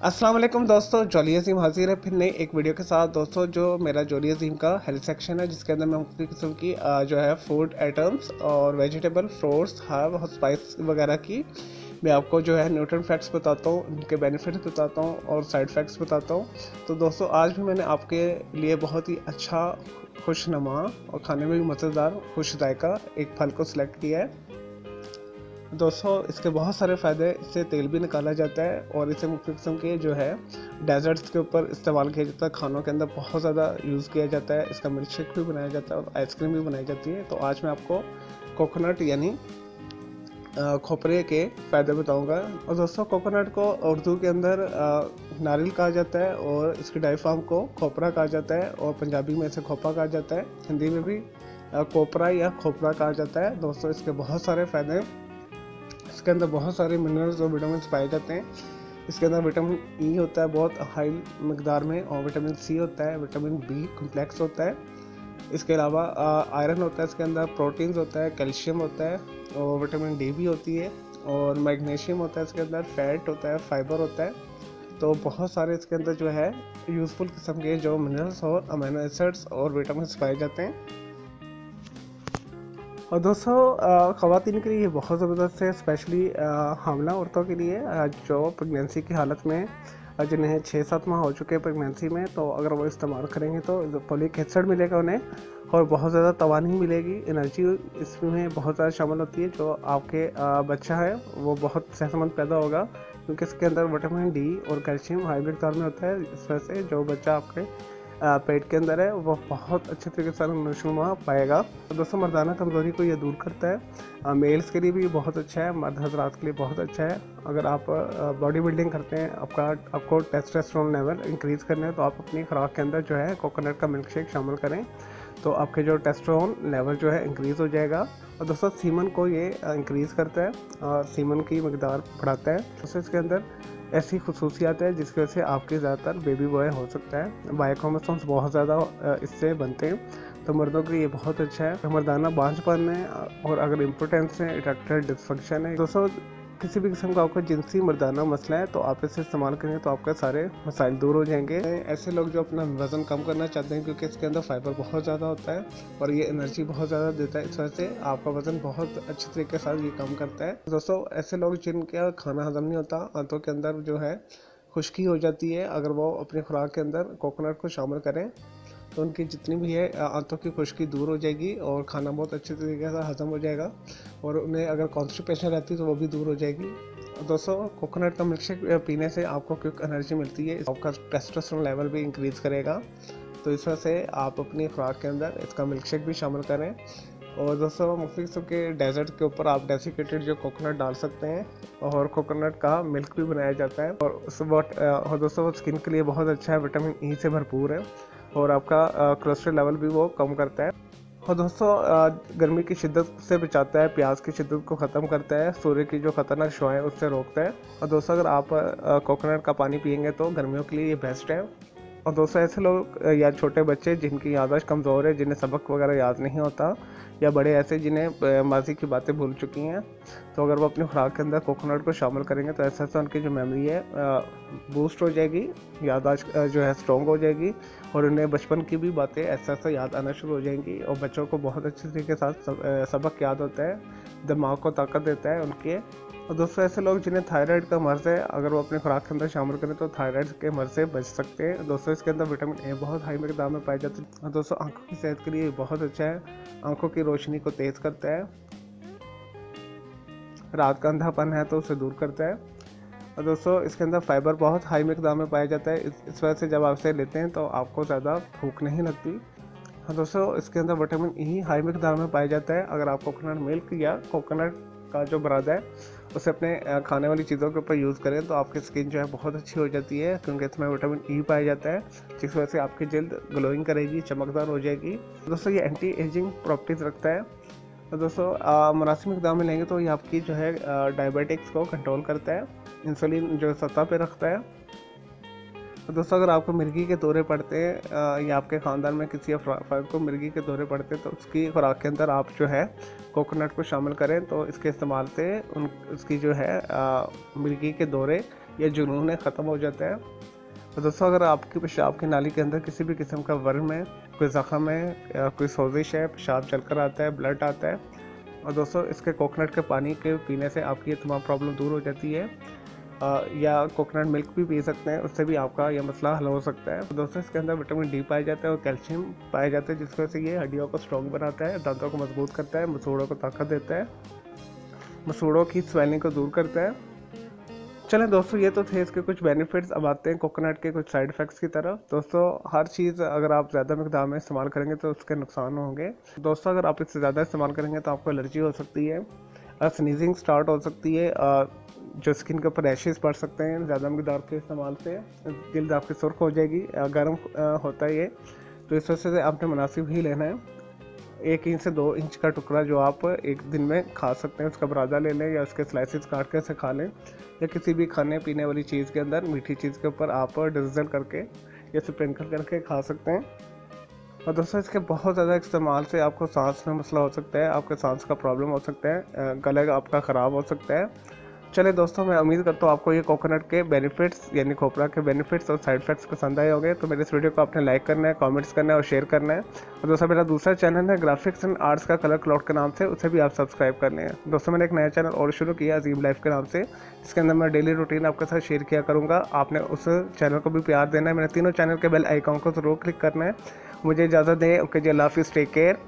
अस्सलाम वालेकुम दोस्तों, जॉली अजीम हाजिर है फिर नई एक वीडियो के साथ। दोस्तों, जो मेरा जॉली अजीम का हेल्थ सेक्शन है, जिसके अंदर मैं मुख्तु किस्म की जो है फ़ूड आइटम्स और वेजिटेबल फ्रूट्स हर्ब और स्पाइस वगैरह की। मैं आपको जो है न्यूट्रन फैक्ट्स बताता हूँ, उनके बेनिफिट्स बताता हूँ और साइड फैक्ट्स बताता हूँ। तो दोस्तों, आज भी मैंने आपके लिए बहुत ही अच्छा खुशनुमा और खाने में भी मज़ेदार, खुश जायका एक फल को सिलेक्ट किया है। दोस्तों, इसके बहुत सारे फ़ायदे, इससे तेल भी निकाला जाता है और इसे मुख्य किस्म के जो है डेजर्ट्स के ऊपर इस्तेमाल किया जाता है। खानों के अंदर बहुत ज़्यादा यूज़ किया जाता है। इसका मिल्क शेक भी बनाया जाता है और आइसक्रीम भी बनाई जाती है। तो आज मैं आपको कोकोनट यानी खोपरे के फ़ायदे बताऊँगा। और दोस्तों कोकोनट को उर्दू के अंदर नारियल कहा जाता है और इसकी डाई फार्म को खोपरा कहा जाता है और पंजाबी में इसे खोपा कहा जाता है। हिंदी में भी कोपरा या खोपरा कहा जाता है। दोस्तों, इसके बहुत सारे फ़ायदे इसके अंदर बहुत सारे मिनरल्स और विटामिन पाए जाते हैं। इसके अंदर विटामिन ई e होता है बहुत हाई मकदार में और विटामिन सी होता है विटामिन बी कम्प्लेक्स होता है। इसके अलावा आयरन होता है इसके अंदर प्रोटीन्स होता है कैल्शियम होता है और विटामिन डी भी होती है। और मैग्नीशियम होता है इसके अंदर फैट होता है फाइबर होता है। तो बहुत सारे इसके अंदर जो है यूज़फुल किस्म के जो मिनरल्स और अमीनो एसिड्स और विटामिन पाए जाते हैं। और दोस्तों ख़वान के लिए ये बहुत ज़बरदस्त है, स्पेशली हमला औरतों के लिए जो प्रेगनेंसी की हालत में जिन्हें छः सात माह हो चुके हैं प्रेगनेंसी में तो अगर वो इस्तेमाल करेंगे तो पोलिक एसिड मिलेगा उन्हें, और बहुत ज़्यादा तवानी मिलेगी, एनर्जी इसमें बहुत ज़्यादा शामिल होती है, जो आपके बच्चा है, वो बहुत सेहतमंद पैदा होगा, क्योंकि इसके अंदर विटामिन डी और कैल्शियम हाइब्रिड तौर में होता है, इस वजह से जो बच्चा आपके पेट के अंदर है, वो बहुत अच्छे तरीके से नशुमा पाएगा। तो दोस्तों, मर्दाना कमज़ोरी को ये दूर करता है। मेल्स के लिए भी बहुत अच्छा है, मर्द हजरात के लिए बहुत अच्छा है। अगर आप बॉडी बिल्डिंग करते हैं, आपका, आपको टेस्टोस्टेरोन लेवल इंक्रीज़ करना है तो आप अपनी खुराक के अंदर जो है कोकोनट का मिल्क शेक शामिल करें। तो आपके जो टेस्टोन लेवल जो है इंक्रीज़ हो जाएगा। और दोस्तों सीमन को ये इंक्रीज़ करता है, और सीमन की मकदार बढ़ाता है। दोस्तों इसके अंदर ऐसी खसूसियात है जिसकी वजह से आपके ज़्यादातर बेबी बॉय हो सकता है। बायोकोमोसोम्स बहुत ज़्यादा इससे बनते हैं। तो मर्दों के लिए बहुत अच्छा है। मर्दाना बांझपन है, और अगर इम्पोर्टेंस है इरेक्टल डिस्फंक्शन है। दोस्तों किसी भी किस्म का आपका जिनसी मर्दाना मसला है तो आप इसे इस्तेमाल करें तो आपके सारे मसाइल दूर हो जाएँगे। ऐसे लोग जो अपना वज़न कम करना चाहते हैं, क्योंकि इसके अंदर फाइबर बहुत ज़्यादा होता है और ये एनर्जी बहुत ज़्यादा देता है, इस वजह से आपका वज़न बहुत अच्छे तरीके से ये कम करता है। दोस्तों, ऐसे लोग जिनका खाना हजम नहीं होता, आंतों के अंदर जो है खुश्की हो जाती है, अगर वो अपनी खुराक के अंदर कोकोनट को शामिल करें तो उनकी जितनी भी है आंतों की खुश्की दूर हो जाएगी और खाना बहुत अच्छे तरीके से हजम हो जाएगा और उन्हें अगर कॉन्स्टिपेशन रहती है तो वो भी दूर हो जाएगी। दोस्तों कोकोनट का मिल्क शेक पीने से आपको क्विक एनर्जी मिलती है, आपका टेस्टोस्टेरोन लेवल भी इंक्रीज़ करेगा। तो इस वजह से आप अपनी खुराक के अंदर इसका मिल्क शेक भी शामिल करें। और दोस्तों मुख्तु किस्म के डेजर्ट के ऊपर आप डेसिकेटेड जो कोकोनट डाल सकते हैं और कोकोनट का मिल्क भी बनाया जाता है। और उस और दोस्तों, वो स्किन के लिए बहुत अच्छा है विटामिन ई e से भरपूर है। और आपका कोलेस्ट्रॉल लेवल भी वो कम करता है। और दोस्तों गर्मी की शिद्दत से बचाता है प्याज की शिद्दत को ख़त्म करता है, सूर्य की जो ख़तरनाक शुआएँ उससे रोकता है। और दोस्तों, अगर आप कोकोनट का पानी पियेंगे तो गर्मियों के लिए ये बेस्ट है। और दोस्तों, ऐसे लोग या छोटे बच्चे जिनकी यादाश्त कमज़ोर है, जिन्हें सबक वगैरह याद नहीं होता, या बड़े ऐसे जिन्हें माजी की बातें भूल चुकी हैं तो अगर वो अपनी खुराक के अंदर कोकोनट को शामिल करेंगे तो ऐसा ऐसा उनकी जो मेमोरी है बूस्ट हो जाएगी यादाश्त जो है स्ट्रॉन्ग हो जाएगी, और उन्हें बचपन की भी बातें ऐसा ऐसा याद आना शुरू हो जाएँगी, और बच्चों को बहुत अच्छे तरीके के साथ सबक याद होता है, दिमाग को ताकत देता है उनके और दोस्तों ऐसे लोग जिन्हें थायराइड का मर्ज़ है अगर वो अपने खुराक के अंदर शामिल करें तो थायराइड के मर्ज से बच सकते हैं। दोस्तों इसके अंदर विटामिन ए बहुत हाई मकदार में पाए जाते हैं। दोस्तों आँखों की सेहत के लिए बहुत अच्छा है। आँखों की रोशनी को तेज़ करता है। रात का अंधापन है तो उसे दूर करता है। और दोस्तों इसके अंदर फाइबर बहुत हाई मकदार में पाया जाता है। इस, इस वजह से जब आप इसे लेते हैं तो आपको ज़्यादा भूख नहीं लगती। हाँ दोस्तों इसके अंदर विटामिन ई हाई मकदार में पाया जाता है। अगर आप कोकोनट मिल्क या कोकोनट का जो बराद है, उसे अपने खाने वाली चीज़ों के ऊपर यूज़ करें तो आपकी स्किन जो है बहुत अच्छी हो जाती है क्योंकि इसमें विटामिन ई e पाया जाता है, जिस वजह से आपकी जल्द ग्लोइंग करेगी, चमकदार हो जाएगी। दोस्तों, ये एंटी एजिंग प्रॉपर्टीज़ रखता है। तो दोस्तों मुनासिब इकदाम में लेंगे तो ये आपकी जो है डायबिटिक्स को कंट्रोल करता है। इंसुलिन जो सतह पर रखता है तो दोस्तों, अगर आपको मिर्गी के दौरे पड़ते हैं या आपके ख़ानदान में किसी अफराद को मिर्गी के दौरे पड़ते हैं तो उसकी खुराक के अंदर आप जो है कोकोनट को शामिल करें तो इसके इस्तेमाल से उन, उसकी जो है मिर्गी के दौरे या जुनून ख़त्म हो जाते हैं। तो दोस्तों, अगर आपकी पेशाब की नाली के अंदर किसी भी किस्म का वर्म है, कोई ज़ख़म है, या कोई सोजिश है, पेशाब चल कर आता है, ब्लड आता है, और दोस्तों, इसके कोकोनट के पानी के पीने से आपकी ये तमाम प्रॉब्लम दूर हो जाती है। या कोकोनट मिल्क भी पी सकते हैं, उससे भी आपका यह मसला हल हो सकता है। तो दोस्तों, इसके अंदर विटामिन डी पाया जाता है और कैल्शियम पाया जाता है, जिसकी वजह से ये हड्डियों को स्ट्रॉन्ग बनाता है, दांतों को मज़बूत करता है, मसूड़ों को ताकत देता है, मसूड़ों की स्वेलिंग को दूर करता है। चलें दोस्तों, ये तो थे इसके कुछ बेनिफिट्स अब आते हैं कोकोनट के कुछ साइड इफ़ेक्ट्स की तरफ़। दोस्तों, हर चीज़ अगर आप ज़्यादा मकदार में इस्तेमाल करेंगे तो उसके नुकसान होंगे। दोस्तों, अगर आप इससे ज़्यादा इस्तेमाल करेंगे तो आपको एलर्जी हो सकती है स्नीजिंग स्टार्ट हो सकती है जो स्किन के ऊपर रैशेज पड़ सकते हैं, ज़्यादा मकदार के इस्तेमाल से जल्द आपकी सुर्ख हो जाएगी गर्म होता है ये। तो इस वजह से आपने मुनासिब ही लेना है। एक इंच से दो इंच का टुकड़ा जो आप एक दिन में खा सकते हैं, उसका बरादा ले लें या उसके स्लाइसिस काट के से खा लें, या किसी भी खाने, पीने वाली चीज़ के अंदर, मीठी चीज़ के ऊपर आप डिजल करके या स्प्रिंकल करके खा सकते हैं। और दोस्तों, इसके बहुत ज़्यादा इस्तेमाल से आपको सांस में मसला हो सकता है, आपके सांस का प्रॉब्लम हो सकता है गले आपका ख़राब हो सकता है चले दोस्तों, मैं उम्मीद करता हूँ आपको ये कोकोनट के बेनिफिट्स यानी खोपरा के बेनिफिट्स और साइड इफेक्ट्स पसंद आए होंगे। तो मेरे इस वीडियो को आपने लाइक करना है कमेंट्स करना है और शेयर करना है। और दोस्तों मेरा दूसरा चैनल है ग्राफिक्स एंड आर्ट्स का कलर क्लॉट के नाम से, उसे भी आप सब्सक्राइब कर लें। दोस्तों, मैंने एक नया चैनल और शुरू किया अजीम लाइफ के नाम से। इसके अंदर मैं डेली रूटीन आपके साथ शेयर किया करूँगा। आपने उस चैनल को भी प्यार देना है। मेरे तीनों चैनल के बेल आइकॉन को ज़रूर क्लिक करना है। मुझे इजाज़त दें। ओके जी, अल्लाह हाफिज़ टेक केयर